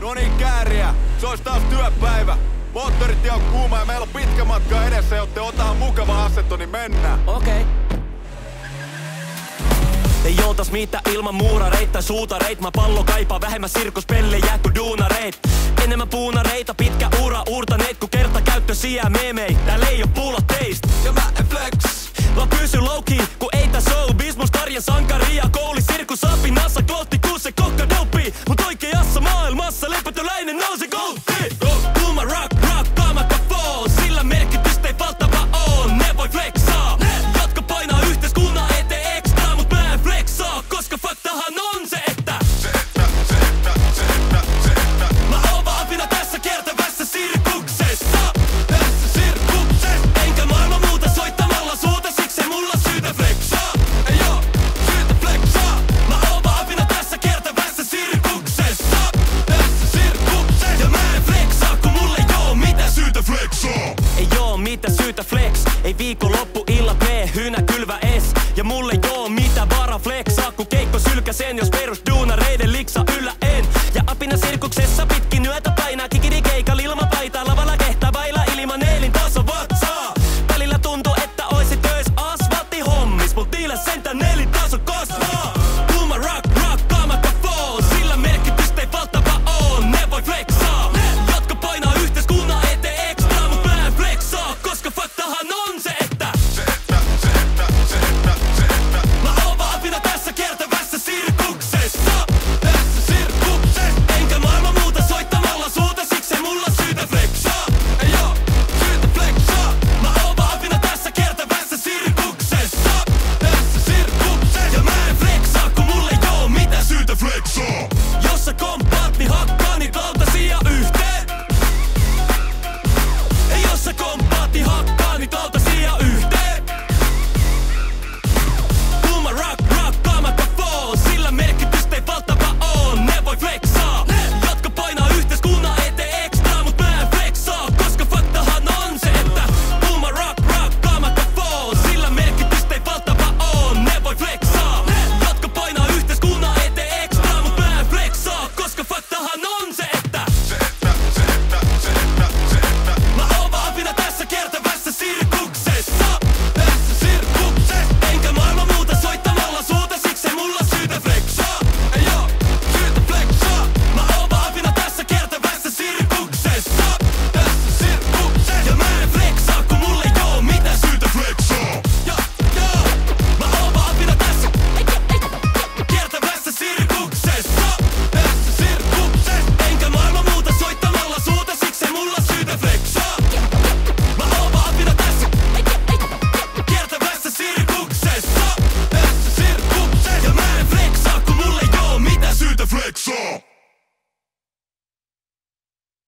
No niin, kääriä. Se olisi taas työpäivä. Moottoritie on kuuma ja meillä on pitkä matka edessä, jotta otetaan mukava asetto, niin mennään. Okei. Okay. Ei oltas mitä ilman muurareita suutareit Mä pallo kaipaa vähemmän sirkuspellejä kuin duunareit Enemmän puunareita, pitkä ura uurtaneet Kun kerta käyttö sijää meemei Täällä ei oo puulla teist Ja mä en flex Vaan pysy low key, kun ei tää showbiz Mus tarja sankaria, kouli, and those that go. Hynä kylvä es. Ja mulle ei oo mitä vara flexaa Kun keikko sylkä sen jos perus duunareiden liksa yllä